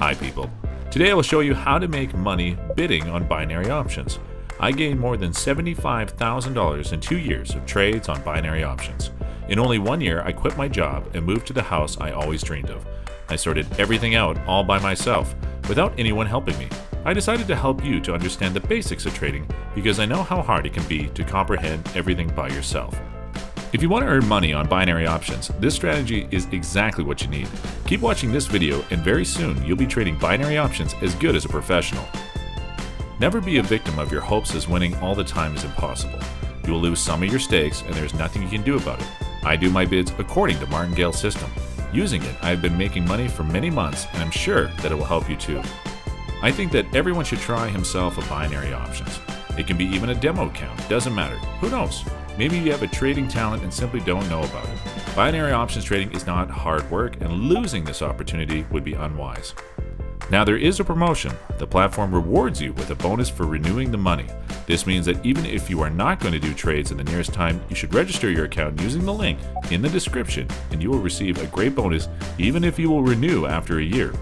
Hi people. Today I will show you how to make money bidding on binary options. I gained more than $75,000 in two years of trades on binary options. In only one year, I quit my job and moved to the house I always dreamed of. I sorted everything out all by myself, without anyone helping me. I decided to help you to understand the basics of trading because I know how hard it can be to comprehend everything by yourself. If you want to earn money on binary options, this strategy is exactly what you need. Keep watching this video and very soon you'll be trading binary options as good as a professional. Never be a victim of your hopes as winning all the time is impossible. You will lose some of your stakes and there's nothing you can do about it. I do my bids according to Martingale's system. Using it, I have been making money for many months and I'm sure that it will help you too. I think that everyone should try himself a binary options. It can be even a demo account, doesn't matter. Who knows? Maybe you have a trading talent and simply don't know about it. Binary options trading is not hard work, and losing this opportunity would be unwise. Now, there is a promotion. The platform rewards you with a bonus for renewing the money. This means that even if you are not going to do trades in the nearest time, you should register your account using the link in the description, and you will receive a great bonus even if you will renew after a year.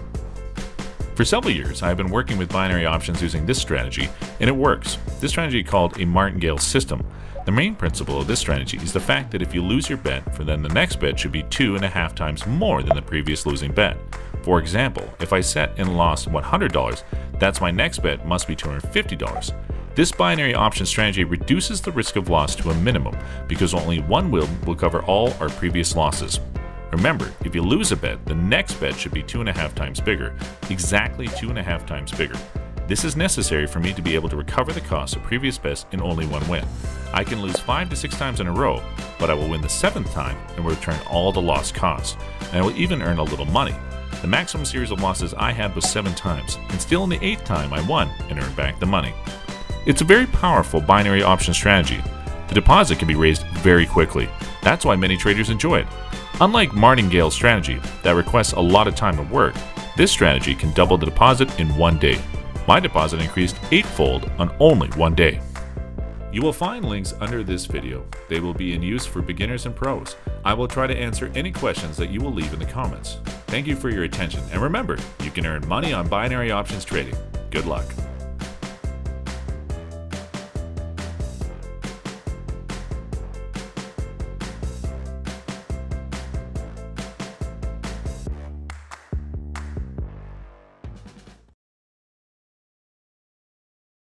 For several years, I have been working with binary options using this strategy, and it works. This strategy called a martingale system. The main principle of this strategy is the fact that if you lose your bet, then the next bet should be two and a half times more than the previous losing bet. For example, if I set and lost $100, that's my next bet must be $250. This binary option strategy reduces the risk of loss to a minimum because only one win will cover all our previous losses. Remember, if you lose a bet, the next bet should be two and a half times bigger, exactly two and a half times bigger. This is necessary for me to be able to recover the cost of previous bets in only one win. I can lose 5 to 6 times in a row, but I will win the 7th time and return all the lost costs, and I will even earn a little money. The maximum series of losses I had was 7 times, and still in the 8th time I won and earned back the money. It's a very powerful binary option strategy. The deposit can be raised very quickly. That's why many traders enjoy it. Unlike Martingale's strategy that requests a lot of time and work, this strategy can double the deposit in one day. My deposit increased eightfold on only one day. You will find links under this video. They will be in use for beginners and pros. I will try to answer any questions that you will leave in the comments. Thank you for your attention, and remember, you can earn money on binary options trading. Good luck.